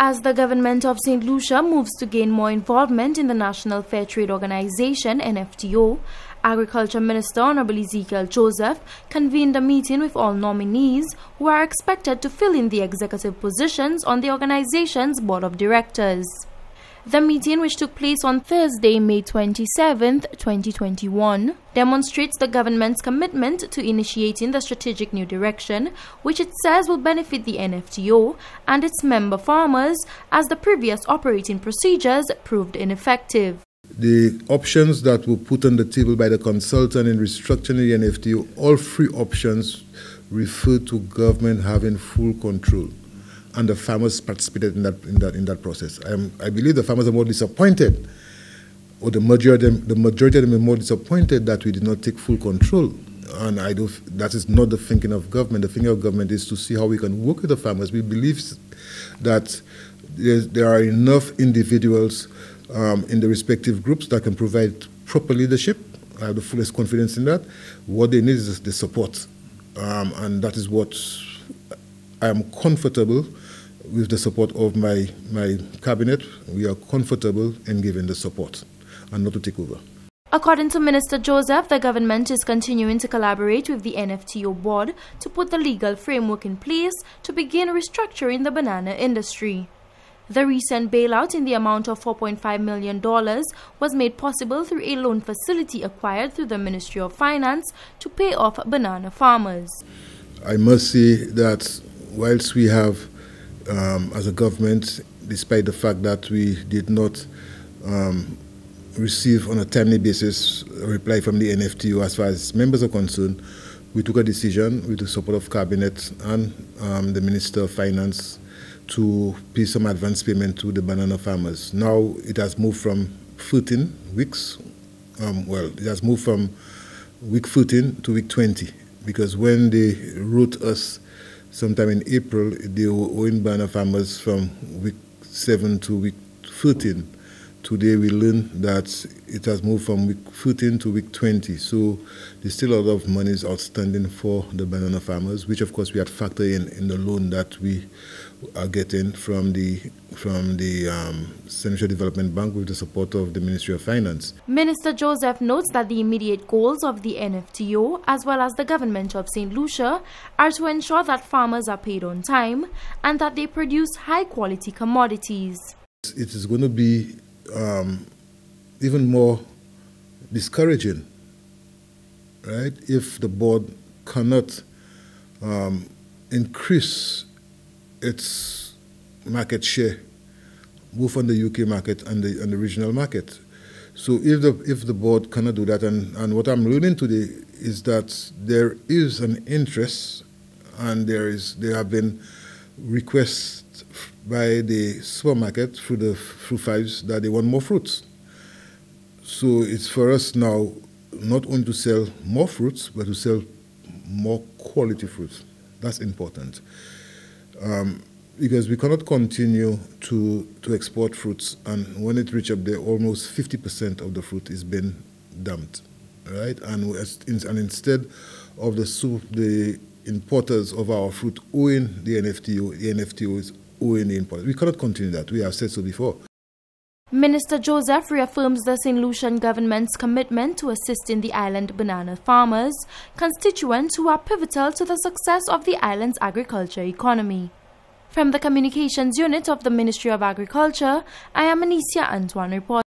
As the government of St. Lucia moves to gain more involvement in the National Fair Trade Organization, NFTO, Agriculture Minister Honorable Ezechiel Joseph convened a meeting with all nominees who are expected to fill in the executive positions on the organization's board of directors. The meeting, which took place on Thursday, May 27, 2021, demonstrates the government's commitment to initiating the strategic new direction, which it says will benefit the NFTO and its member farmers as the previous operating procedures proved ineffective. The options that were put on the table by the consultant in restructuring the NFTO, all three options refer to government having full control and the farmers participated in that in that in that process. I, I believe the farmers are more disappointed, or the majority of them, the majority of them are more disappointed that we did not take full control. And I do that is not the thinking of government. The thinking of government is to see how we can work with the farmers. We believe that there are enough individuals um, in the respective groups that can provide proper leadership. I have the fullest confidence in that. What they need is the support, um, and that is what I am comfortable with the support of my, my cabinet, we are comfortable in giving the support and not to take over. According to Minister Joseph, the government is continuing to collaborate with the NFTO board to put the legal framework in place to begin restructuring the banana industry. The recent bailout in the amount of $4.5 million was made possible through a loan facility acquired through the Ministry of Finance to pay off banana farmers. I must say that whilst we have um, as a government, despite the fact that we did not um, receive on a timely basis a reply from the NFTO as far as members are concerned, we took a decision with the support of Cabinet and um, the Minister of Finance to pay some advance payment to the banana farmers. Now it has moved from 13 weeks, um, well, it has moved from week 13 to week 20 because when they wrote us sometime in April, they were owing banana farmers from week 7 to week 13. Today we learned that it has moved from week 14 to week 20. So there's still a lot of money is outstanding for the banana farmers, which of course we had factored in in the loan that we are getting from the from the um, Central Development Bank with the support of the Ministry of Finance. Minister Joseph notes that the immediate goals of the NFTO as well as the government of St. Lucia are to ensure that farmers are paid on time and that they produce high quality commodities. It is going to be um, even more discouraging, right, if the board cannot um, increase its market share, both on the UK market and the, and the regional market. So if the if the board cannot do that, and, and what I'm learning today is that there is an interest, and there is there have been requests by the supermarket through the fruit Fyffes that they want more fruits. So it's for us now not only to sell more fruits, but to sell more quality fruits. That's important. Um, because we cannot continue to, to export fruits, and when it reaches up there, almost 50% of the fruit is being dumped, right? And, and instead of the, the importers of our fruit owing the NFTO, the NFTO is importers. We cannot continue that. We have said so before. Minister Joseph reaffirms the St. Lucian government's commitment to assisting the island banana farmers, constituents who are pivotal to the success of the island's agriculture economy. From the Communications Unit of the Ministry of Agriculture, I am Anicia Antoine reporting.